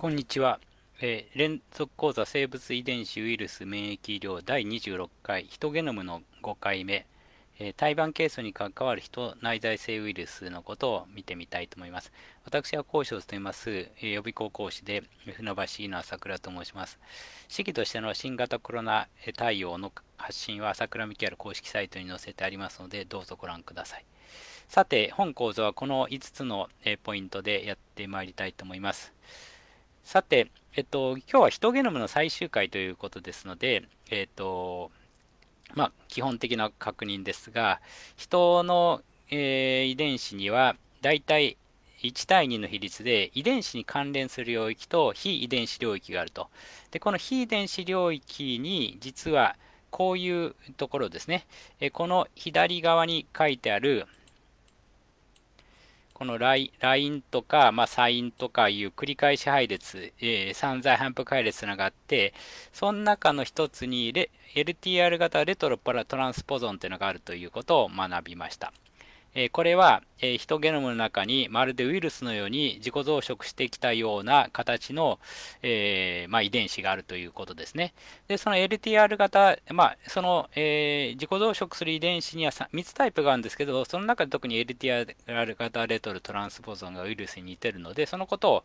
こんにちは、えー連続講座生物遺伝子ウイルス免疫医療第26回ヒトゲノムの5回目、えー胎盤ケースに関わるヒト内在性ウイルスのことを見てみたいと思います。私は講師を務めます、えー予備校講師で船橋の朝倉と申します。式としての新型コロナ対応の発信は朝倉ミキアル公式サイトに載せてありますのでどうぞご覧ください。さて、本講座はこの5つのポイントでやってまいりたいと思います。さて、えっと、今日はヒトゲノムの最終回ということですので、えっと、まあ、基本的な確認ですが、人の、えー遺伝子には、だいたい1対2の比率で遺伝子に関連する領域と非遺伝子領域があると。で、この非遺伝子領域に実はこういうところですね。えこの左側に書いてあるこのラインとか、まあ、サインとかいう繰り返し配列、えー、散在反復配列があって、その中の一つにレ LTR 型レトロパラトランスポゾンというのがあるということを学びました。えーこれは、えーヒトゲノムの中にまるでウイルスのように自己増殖してきたような形の、えーまあ、遺伝子があるということですね。で、その LTR 型、まあ、その、えー自己増殖する遺伝子には 3, つタイプがあるんですけど、その中で特に LTR 型レトルトランスポゾンがウイルスに似てるので、そのことを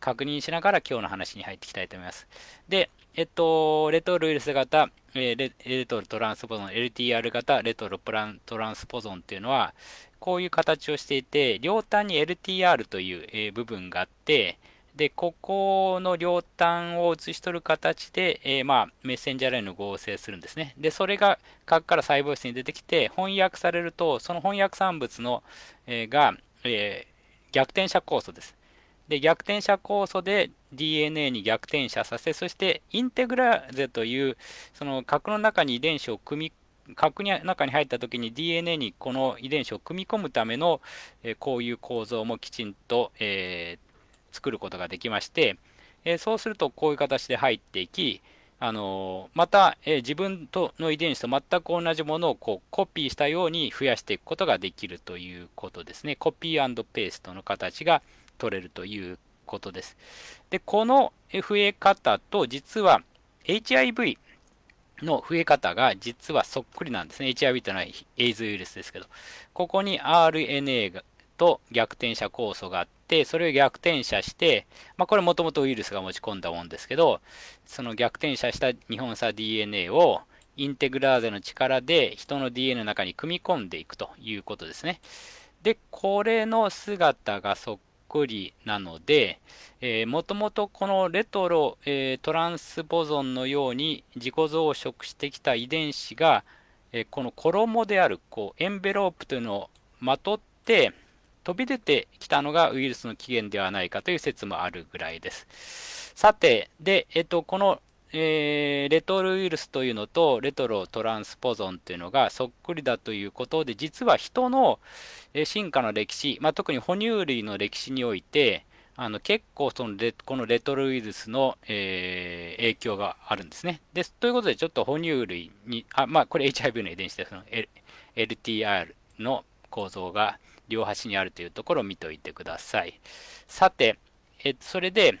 確認しながら今日の話に入っていきたいと思います。で、えっと、レトルウイルス型、えレトルトランスポゾン、LTR 型レトルプラントランスポゾンっていうのは、こういう形をしていて、両端に LTR という、え部分があって、で、ここの両端を写し取る形で、えーまあ、メッセンジャー RNA の合成するんですね。で、それが核から細胞質に出てきて、翻訳されると、その翻訳産物の、えーが、えー逆転写酵素です。で、逆転写酵素で DNA に逆転写させ、そしてインテグラゼという、その核の中に遺伝子を組み、核の中に入った時に DNA にこの遺伝子を組み込むための、えこういう構造もきちんと、えー作ることができまして、えそうするとこういう形で入っていき、あのまた、え自分との遺伝子と全く同じものをこうコピーしたように増やしていくことができるということですね。コピーペーストの形が取れるということです。で、この増え方と実は HIV の増え方が実はそっくりなんですね。HIV というのはエイズウイルスですけど、ここに RNA と逆転写酵素があって、それを逆転写して、まあ、これもともとウイルスが持ち込んだもんですけど、その逆転写した日本差 DNA をインテグラーゼの力で人の DNA の中に組み込んでいくということですね。で、これの姿がそっくりなので、えー、もともとこのレトロ、えートランスボゾンのように自己増殖してきた遺伝子が、えーこの衣であるこうエンベロープというのをまとって飛び出てきたのがウイルスの起源ではないかという説もあるぐらいです。さて、で、えっと、この、えーレトロウイルスというのとレトロトランスポゾンというのがそっくりだということで、実は人の進化の歴史、まあ、特に哺乳類の歴史において、あの結構そのレこのレトロウイルスの、えー影響があるんですね。ですということで、ちょっと哺乳類に、あまあ、これ HIV の遺伝子ですの L LTR の構造が両端にあるというところを見ておいてください。さて、えそれで、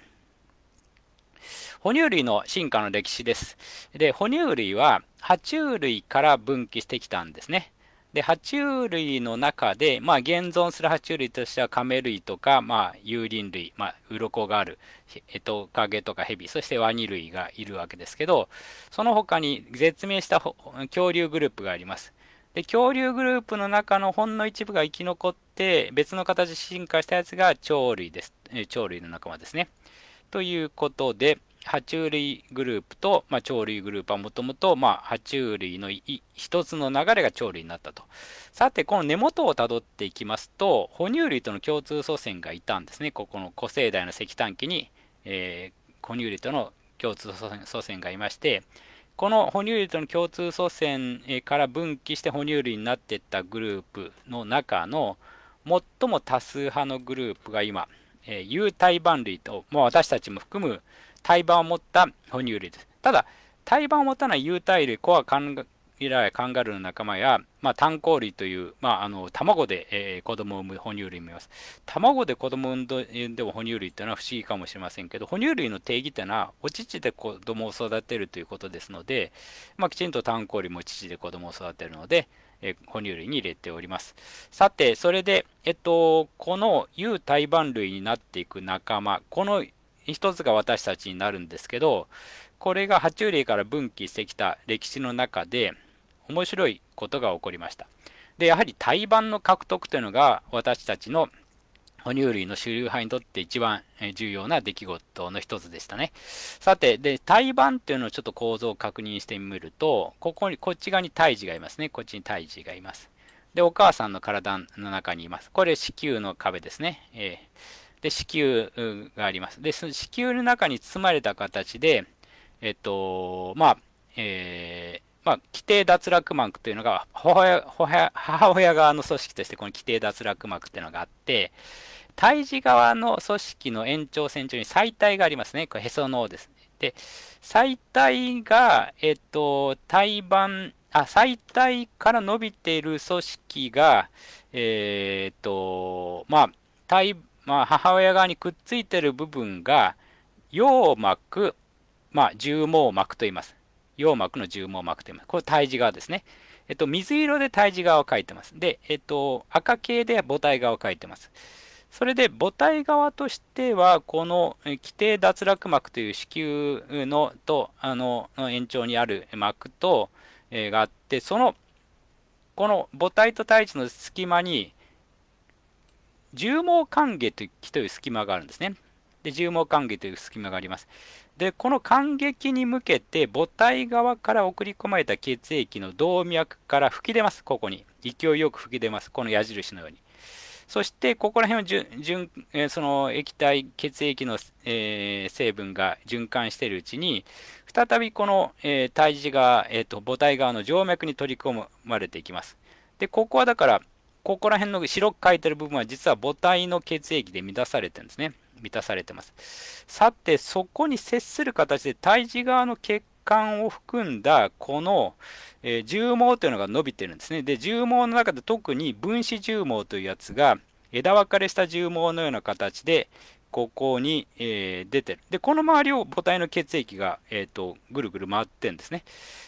哺乳類の進化の歴史です。で、哺乳類は爬虫類から分岐してきたんですね。で、爬虫類の中で、まあ、現存する爬虫類としてはカメ類とか、まあ、有輪類、まあ、鱗がある、えトカゲとかヘビ、そしてワニ類がいるわけですけど、その他に絶命した恐竜グループがあります。で、恐竜グループの中のほんの一部が生き残って、別の形で進化したやつが鳥類です。鳥類の仲間ですね。ということで、爬虫類グループと、まあ、鳥類グループはもともと、まあ、爬虫類の一つの流れが鳥類になったと。さて、この根元をたどっていきますと、哺乳類との共通祖先がいたんですね。ここの古生代の石炭紀に、えー哺乳類との共通祖先がいまして、この哺乳類との共通祖先から分岐して哺乳類になっていったグループの中の最も多数派のグループが今、えー有胎盤類と、もう私たちも含む胎盤を持った哺乳類です。ただ、胎盤を持たない有胎類、コアカンビラやカンガルーの仲間や、まあ、炭鉱類という、まあ、あの卵で、えー、子供を産む哺乳類もいます。卵で子供を産んでも哺乳類というのは不思議かもしれませんけど、哺乳類の定義というのは、お乳で子供を育てるということですので、まあ、きちんと炭鉱類も乳で子供を育てるので、えー、哺乳類に入れております。さて、それで、えっと、この有胎盤類になっていく仲間、この一つが私たちになるんですけど、これが爬虫類から分岐してきた歴史の中で面白いことが起こりました。で、やはり胎盤の獲得というのが私たちの哺乳類の主流派にとって一番重要な出来事の一つでしたね。さて、で、胎盤っていうのをちょっと構造を確認してみると、ここに、こっち側に胎児がいますね。こっちに胎児がいます。で、お母さんの体の中にいます。これ子宮の壁ですね。えー、で、子宮があります。で、その子宮の中に包まれた形で、えっと、まあ、えー、まあ、規定脱落膜というのが母親、母親側の組織としてこの規定脱落膜というのがあって、胎児側の組織の延長線上に最体がありますね。これへその緒です、ね。で、最体が、えっと、胎盤、あ、最体から伸びている組織が、えー、っと、まあ、まあ、母親側にくっついてる部分が、葉膜、まあ、重毛膜と言います。葉膜の重毛膜と言います。これ胎児側ですね。えっと、水色で胎児側を書いてます。で、えっと、赤系で母体側を書いてます。それで母体側としては、この規定脱落膜という子宮のとあの延長にある膜と、えー、があって、そのこの母体と胎児の隙間に重毛間隙という隙間があるんですね。で、重毛間隙という隙間があります。で、この感激に向けて母体側から送り込まれた血液の動脈から吹き出ます。ここに。勢いよく吹き出ます。この矢印のように。そして、ここら辺を順、えその液体、血液の、えー、成分が循環しているうちに、再びこの、えー、胎児が、えーと、母体側の静脈に取り込まれていきます。で、ここはだから、ここら辺の白く書いてる部分は実は母体の血液で満たされてるんですね。満たされてます。さて、そこに接する形で胎児側の血管を含んだこの、えー、重毛というのが伸びてるんですね。で、重毛の中で特に分子重毛というやつが枝分かれした重毛のような形でここに、えー、出てる。で、この周りを母体の血液が、えーと、ぐるぐる回ってるんですね。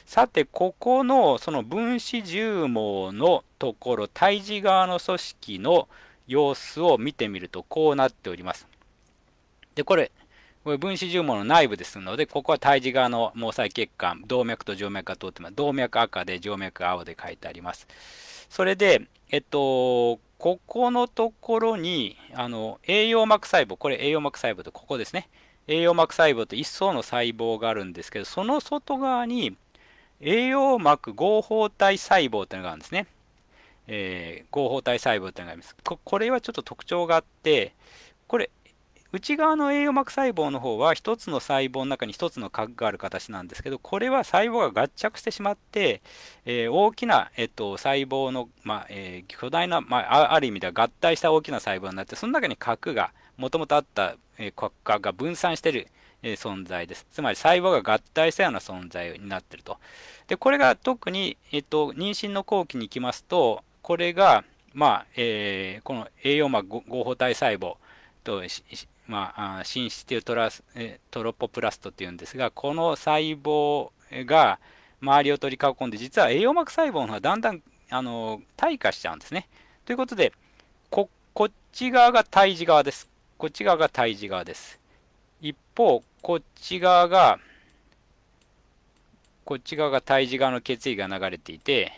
さて、ここのその分子重毛のところ、胎児側の組織の様子を見てみるとこうなっております。で、これ、これ分子重毛の内部ですので、ここは胎児側の毛細血管、動脈と静脈が通ってます。動脈赤で静脈青で書いてあります。それで、えっと、ここのところに、あの、栄養膜細胞、これ栄養膜細胞とここですね。栄養膜細胞と一層の細胞があるんですけど、その外側に栄養膜合法体細胞というのがあるんですね。えー、合法体細胞というのがありますこ。これはちょっと特徴があって、これ内側の栄養膜細胞の方は1つの細胞の中に1つの核がある形なんですけどこれは細胞が合着してしまって、えー、大きな、えっと、細胞の、まあえー、巨大な、まあ、ある意味では合体した大きな細胞になってその中に核がもともとあった、え、核が分散している、え、存在です。つまり細胞が合体したような存在になっていると。でこれが特に、えっと、妊娠の後期に行きますとこれが、まあえー、この栄養膜合法体細胞とまあ、シンシティトラストロポプラストっていうんですが、この細胞が周りを取り囲んで、実は栄養膜細胞の方がだんだんあの退化しちゃうんですね。ということで、ここっち側が胎児側です。こっち側が胎児側です。一方、こっち側が、こっち側が胎児側の血液が流れていて、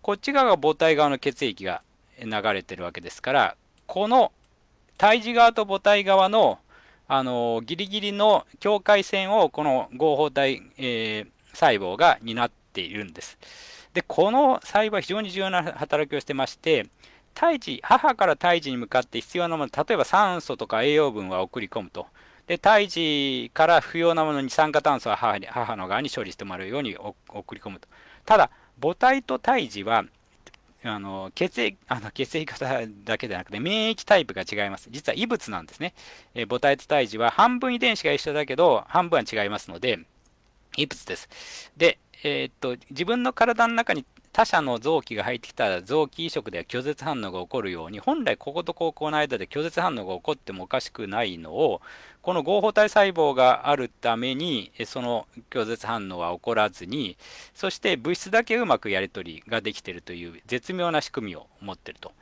こっち側が母体側の血液が流れてるわけですから、この胎児側と母体側の、あのギリギリの境界線をこの合法体、えー、細胞が担っているんです。で、この細胞は非常に重要な働きをしてまして、胎児、母から胎児に向かって必要なもの、例えば酸素とか栄養分は送り込むと。で、胎児から不要なもの、二酸化炭素は母に母の側に処理してもらうように送り込むと。ただ、母体と胎児はあの血液あの血液型だけでなくて免疫タイプが違います。実は異物なんですね。え、母体と胎児は半分遺伝子が一緒だけど半分は違いますので異物です。で、えー、っと、自分の体の中に他者の臓器が入ってきたら臓器移植では拒絶反応が起こるように本来こことここの間で拒絶反応が起こってもおかしくないのをこの合法体細胞があるためにその拒絶反応は起こらずにそして物質だけうまくやり取りができているという絶妙な仕組みを持っていると。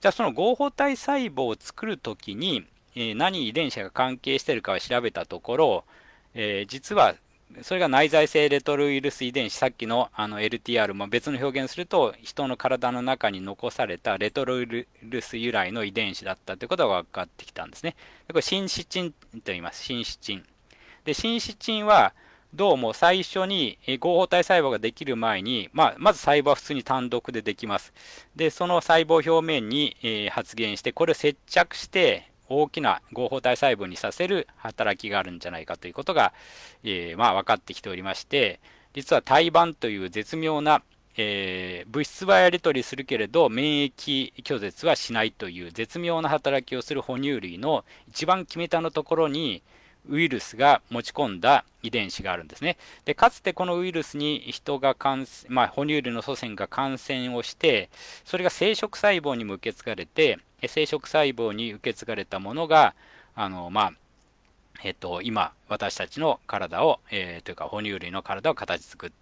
じゃあその合法体細胞を作る時に、何遺伝子が関係しているかを調べたところ、えー、実はそれが内在性レトロウイルス遺伝子、さっきのあの LTR、まあ、別の表現すると、人の体の中に残されたレトロウイルス由来の遺伝子だったということが分かってきたんですね。これ、シンシチンと言います。シンシチン。で、シンシチンは、どうも最初に合法体細胞ができる前に、まあ、まず細胞は普通に単独でできます。で、その細胞表面に、え、発現して、これを接着して、大きな合法体細胞にさせる働きがあるんじゃないかということが、えー、まあ、分かってきておりまして、実は胎盤という絶妙な、えー、物質はやり取りするけれど免疫拒絶はしないという絶妙な働きをする哺乳類の一番決めたのところにウイルスが持ち込んだ遺伝子があるんですね。でかつてこのウイルスに人が感染、まあ、哺乳類の祖先が感染をして、それが生殖細胞にも受け継がれて、生殖細胞に受け継がれたものが、あの、まあ、えっと、今、私たちの体を、えー、というか、哺乳類の体を形作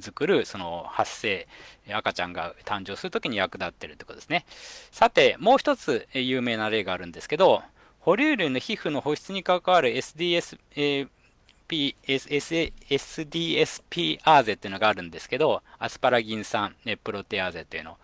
作る、その発生、赤ちゃんが誕生するときに役立ってるということですね。さて、もう一つ有名な例があるんですけど、哺乳類の皮膚の保湿に関わる SDS、えー SDSP アーゼっていうのがあるんですけど、アスパラギン酸、プロテアーゼっていうの。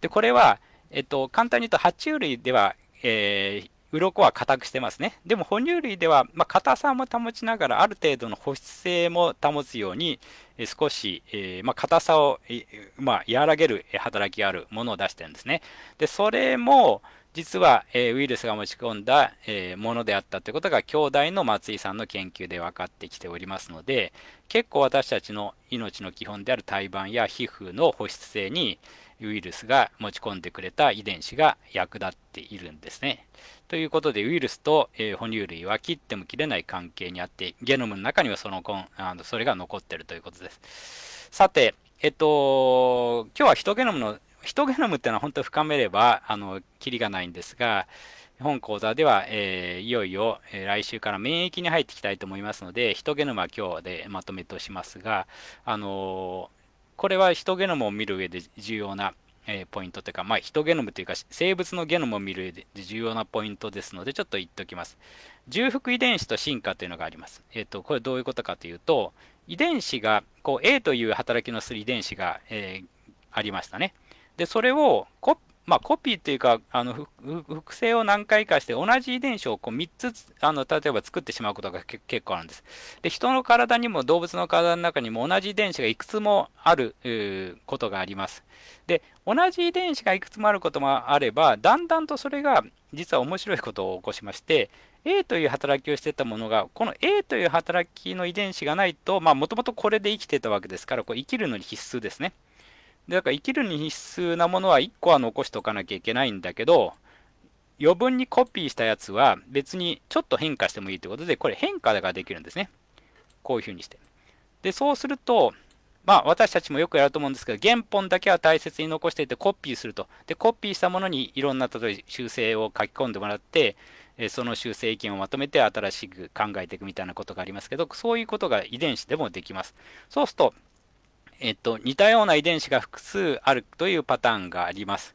で、これは、えっと、簡単に言うと、爬虫類では、えー、鱗は硬くしてますね。でも哺乳類では、まあ、硬さも保ちながら、ある程度の保湿性も保つように、え、少し、えー、まあ、硬さを、え、まあ、和らげる働きがあるものを出してるんですね。で、それも、実は、えー、ウイルスが持ち込んだ、えー、ものであったということが兄弟の松井さんの研究で分かってきておりますので結構私たちの命の基本である胎盤や皮膚の保湿性に、ウイルスが持ち込んでくれた遺伝子が役立っているんですね。ということで、ウイルスと、えー、哺乳類は切っても切れない関係にあって、ゲノムの中にはそのあのそれが残っているということです。さて、えっと、今日はヒトゲノムの、ヒトゲノムっていうのは本当深めれば、あの、キリがないんですが、本講座では、えー、いよいよ、えー、来週から免疫に入っていきたいと思いますので、ヒトゲノムは今日でまとめとしますが、あのーこれはヒトゲノムを見る上で重要な、えー、ポイントというか、まあ、ヒトゲノムというか生物のゲノムを見る上で重要なポイントですので、ちょっと言っておきます。重複遺伝子と進化というのがあります。え、ー、と、これどういうことかというと、遺伝子が、こう A という働きのする遺伝子が、えー、ありましたね。で、それをコまあ、コピーというか、あの複製を何回かして同じ遺伝子をこう3つあの例えば作ってしまうことが結構あるんです。で、人の体にも動物の体の中にも同じ遺伝子がいくつもあることがあります。で、同じ遺伝子がいくつもあることもあれば、だんだんとそれが実は面白いことを起こしまして、A という働きをしてたものが、この A という働きの遺伝子がないと、もともとこれで生きてたわけですから、こう生きるのに必須ですね。でだから生きるに必須なものは1個は残しておかなきゃいけないんだけど、余分にコピーしたやつは別にちょっと変化してもいいということで、これ変化ができるんですね。こういうふうにして。で、そうすると、まあ私たちもよくやると思うんですけど、原本だけは大切に残していてコピーすると。で、コピーしたものにいろんな例えば修正を書き込んでもらって、その修正意見をまとめて新しく考えていくみたいなことがありますけど、そういうことが遺伝子でもできます。そうすると、えっと、似たような遺伝子が複数あるというパターンがあります。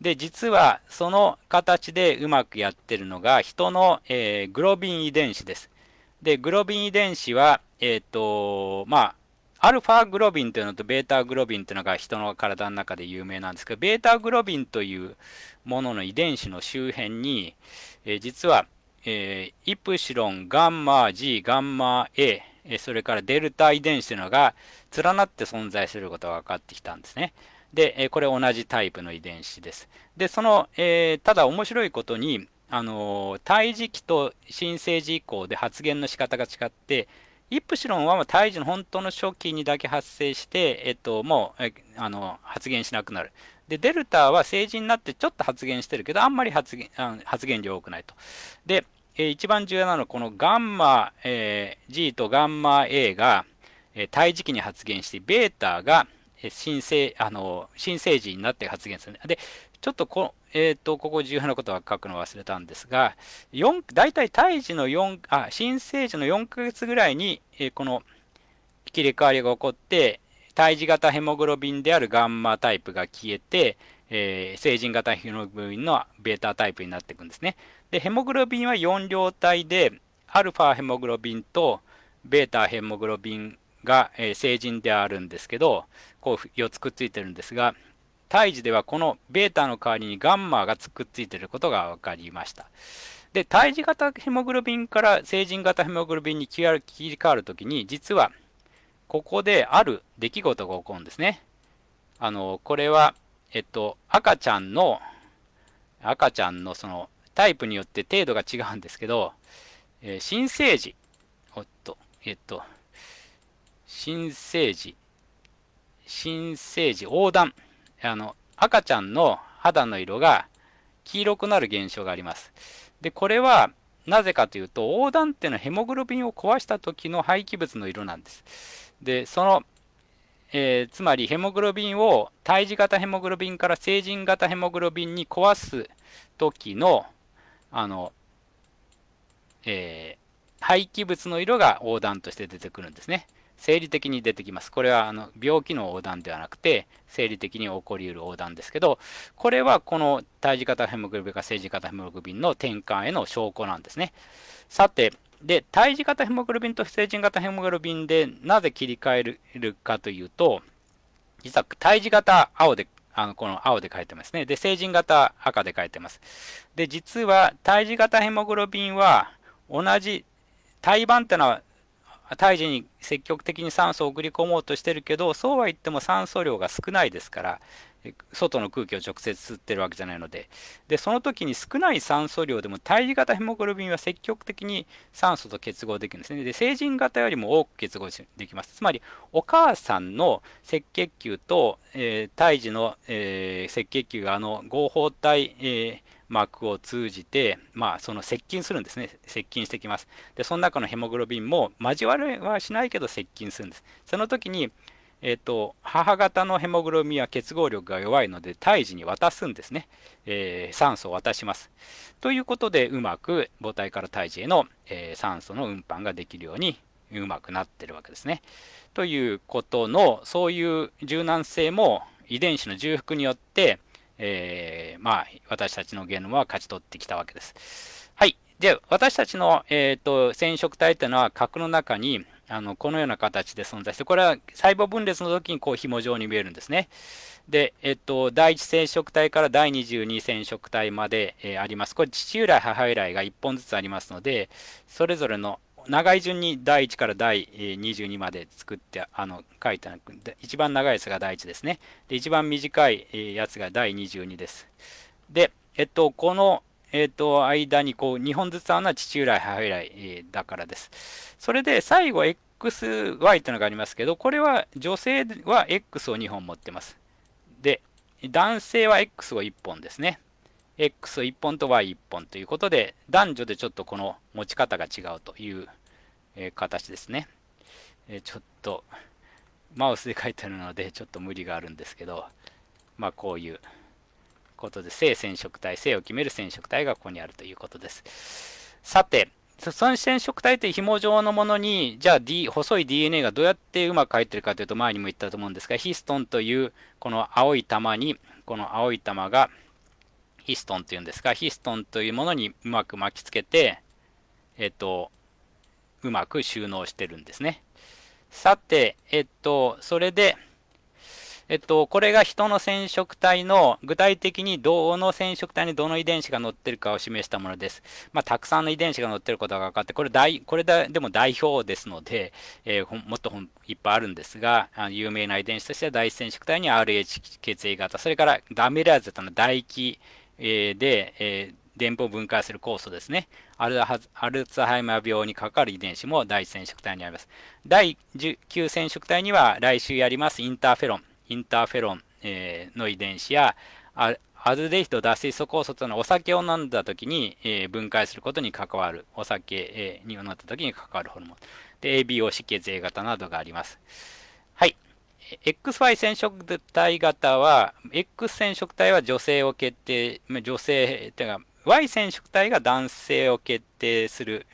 で、実はその形でうまくやってるのが人の、えー、グロビン遺伝子です。で、グロビン遺伝子は、えっ、ー、と、まあ、アルファグロビンというのとベータグロビンというのが人の体の中で有名なんですけど、ベータグロビンというものの遺伝子の周辺に、えー、実は、えー、イプシロン、ガンマ G、ガンマ A、それからデルタ遺伝子というのが連なって存在することが分かってきたんですね。で、これ同じタイプの遺伝子です。で、その、えー、ただ面白いことに、あの胎児期と新生児以降で発現の仕方が違って、イプシロンは胎児の本当の初期にだけ発生して、えっと、もう、あの、発現しなくなる。で、デルタは成人になってちょっと発現してるけど、あんまり発現、発現量多くないと。で、えー、一番重要なのはこのガンマ、えー、G とガンマ A が、え胎児期に発現して、ベータが新生、あの、新生児になって発現する。で、ちょっとこ、え、ー、と、ここ重要なことは書くの忘れたんですが、4、大体胎児の4、あ、新生児の4ヶ月ぐらいに、えー、この切り替わりが起こって、胎児型ヘモグロビンであるガンマタイプが消えて、えー、成人型ヘモグロビンのベータタイプになっていくんですね。で、ヘモグロビンは4両体で、アルファヘモグロビンとベータヘモグロビンが、えー、成人であるんですけど、こう4つくっついてるんですが、胎児ではこのベータの代わりにガンマがくっついてることが分かりました。で、胎児型ヘモグロビンから成人型ヘモグロビンに切り替わるときに、実はここである出来事が起こるんですね。あの、これは、えっと、赤ちゃんの、赤ちゃんのそのタイプによって程度が違うんですけど、えー、新生児、おっと、えっと、新生児、新生児横断。あの、赤ちゃんの肌の色が黄色くなる現象があります。で、これはなぜかというと、横断っていうのはヘモグロビンを壊した時の廃棄物の色なんです。で、その、えー、つまりヘモグロビンを胎児型ヘモグロビンから成人型ヘモグロビンに壊す時の、あの、えー、廃棄物の色が横断として出てくるんですね。生理的に出てきます。これはあの病気の横断ではなくて、生理的に起こりうる横断ですけど、これはこの胎児型ヘモグロビンか生児型ヘモグロビンの転換への証拠なんですね。さて、で、胎児型ヘモグロビンと成人型ヘモグロビンでなぜ切り替えるかというと、実は胎児型青で、あのこの青で書いてますね。で、成人型赤で書いてます。で、実は胎児型ヘモグロビンは同じ、胎盤ってのは胎児に積極的に酸素を送り込もうとしてるけどそうは言っても酸素量が少ないですから外の空気を直接吸ってるわけじゃないのででその時に少ない酸素量でも胎児型ヘモグロビンは積極的に酸素と結合できるんですねで成人型よりも多く結合できますつまりお母さんの赤血球と、えー、胎児の、えー、赤血球があの合法体、えー膜を通じて、まあ、その接近するんですね。接近してきます。で、その中のヘモグロビンも交わりはしないけど接近するんです。その時に、えっ、ー、と、母型のヘモグロビンは結合力が弱いので、胎児に渡すんですね。えー、酸素を渡します。ということで、うまく母体から胎児への、えー、酸素の運搬ができるようにうまくなってるわけですね。ということの、そういう柔軟性も遺伝子の重複によって、えー、まあ、私たちのゲノムは勝ち取ってきたわけです。はい。で、私たちの、えーと、染色体というのは核の中にあのこのような形で存在して、これは細胞分裂の時にこう紐状に見えるんですね。で、えっと、第1染色体から第22染色体まで、えー、あります。これ父由来、母由来が1本ずつありますので、それぞれの長い順に第1から第22まで作ってあの書いてある一番長いやつが第1ですねで一番短いやつが第22ですでえっとこのえっと間にこう2本ずつあるのは父由来母由来だからです。それで最後 XY というのがありますけどこれは女性は X を2本持ってます。で男性は X を1本ですね。X を1本と Y1 本ということで、男女でちょっとこの持ち方が違うという、えー、形ですね。えー、ちょっと、マウスで書いてあるので、ちょっと無理があるんですけど、まあこういうことで、正染色体、性を決める染色体がここにあるということです。さて、その染色体という紐状のものに、じゃあ、D、細い DNA がどうやってうまく入ってるかというと、前にも言ったと思うんですが、ヒストンというこの青い玉に、この青い玉がヒストンっていうんですが、ヒストンというものにうまく巻きつけて、えっと、うまく収納してるんですね。さて、えっと、それで、えっと、これが人の染色体の具体的にどの染色体にどの遺伝子が載ってるかを示したものです。まあ、たくさんの遺伝子が載ってることが分かって、これ大、これだでも代表ですので、えー、もっといっぱいあるんですが、あの有名な遺伝子としては第一染色体に RH 血液型、それからダメラーゼとの唾液えで、えー、電波を分解する酵素ですね。アルアルツハイマー病にかかる遺伝子も第1染色体にあります。第19染色体には来週やりますインターフェロン、インターフェロン、えー、の遺伝子やアルデヒド脱水素酵素というのはお酒を飲んだ時に、えー、分解することに関わる、お酒、えー、に飲んだ時に関わるホルモン。で、ABO 式血 A 型などがあります。はい。XY 染色体型は、X 染色体は女性を決定、女性、っていうか、Y 染色体が男性を決定する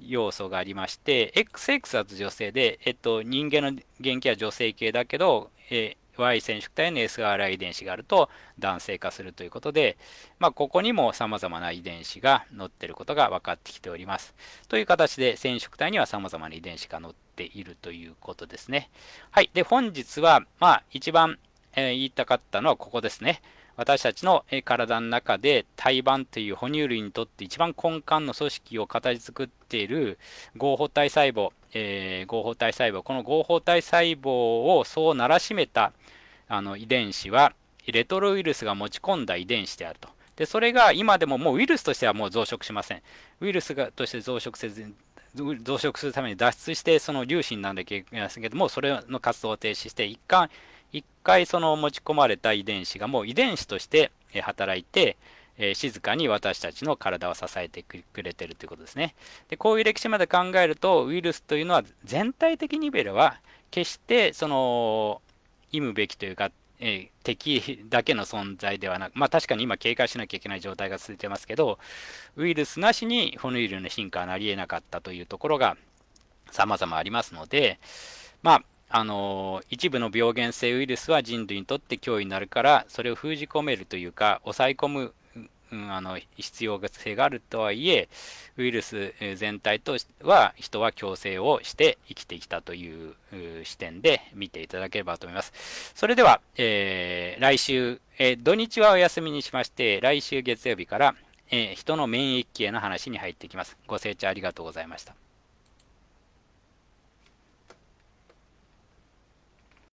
要素がありまして、XX だと女性で、えっと、人間の元気は女性系だけど、え Y 染色体の SRI 遺伝子があると男性化するということで、まあ、ここにも様々な遺伝子が載っていることが分かってきております。という形で染色体には様々な遺伝子が載っているということですね。はい。で、本日は、まあ、一番、えー、言いたかったのはここですね。私たちの体の中で胎盤という哺乳類にとって一番根幹の組織を形作っている合法体細胞、えー、合法体細胞、この合法体細胞をそうならしめたあの遺伝子はレトロウイルスが持ち込んだ遺伝子であると。で、それが今でももうウイルスとしてはもう増殖しません。ウイルスがとして増殖せず、増殖するために脱出してその粒子になんだけますけども、それの活動を停止して、一回、一回その持ち込まれた遺伝子がもう遺伝子として働いて、え静かに私たちの体を支えてくれてるということですね。で、こういう歴史まで考えると、ウイルスというのは全体的に見れば、決してその、忌むべきというか、えー、敵だけの存在ではなく、まあ確かに今警戒しなきゃいけない状態が続いてますけど、ウイルスなしに哺乳類の進化はなり得なかったというところが様々ありますので、まあ、あの一部の病原性ウイルスは人類にとって脅威になるから、それを封じ込めるというか、抑え込む、うん、あの必要性があるとはいえ、ウイルス全体とは人は共生をして生きてきたという視点で見ていただければと思います。それでは、えー、来週、えー、土日はお休みにしまして、来週月曜日から、えー、人の免疫系の話に入っていきます。ご清聴ありがとうございました。